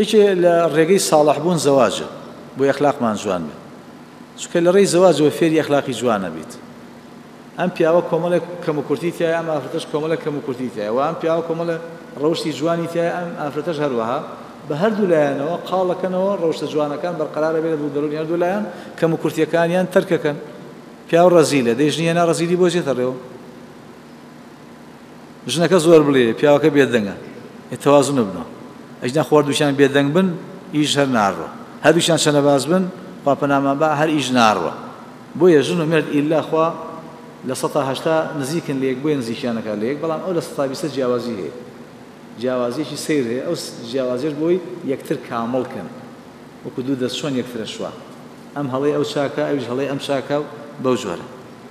یەکێ لە ڕێگەی ساڵح بوون زەواجە بۆی ئەخلاقمان جوان بێت چونکە لە ڕێی زەواجەوە فێری ئەخلاقی جوانە بیت ئەم پیاوە کۆمەڵێک کەم و کورتی تایە ئەم ئافرەتەش کۆمەڵە کەم و کورتی تایە و ئەم پیاوە کۆمەڵە ڕەوشی جوانی تایە ئەم ئافرەتەش هەروەها بە هەردوو لایەنەوە قاڵەکەنەوە ڕەوشە جوانەکان بەرقەرارە بێت بۆ دەرونی هەردوو لایەن کەم و کورتیەکانیان تەرکەکەن پیاو ڕەزیلە دەیژنی هێنا ڕەزیلی بۆ جێتەڕێەوە ژنەکە زۆر بڵێ پیاوەکە بێدەنگە ئێ تەوازو نەبنۆ ئەجنا خۆ هەردووکیان بێدەنگ بن ئیش هەر ناڕۆ هەردووکیان چەنەباز بن خوا پەنامان با هەر ئیش ناڕۆ بۆیە ژن و مێرد ئیلا خوا لە سەتا هەشتا نزیکن لە یەک بۆیە نزیکیان نەکا لە یەک بەڵام ئەو لە سەتا بیستە جیاوازی هەیە جیاوازیەکی سەیر هەیە ئەو جیاوازیش بۆی یەکتر کامڵ کەن وەکو دوو دەست چۆن یەکترە شوا ئەم هەڵەی ئەو چاکە ئەویش هەڵەی ئەم چاکە و بەو جۆرە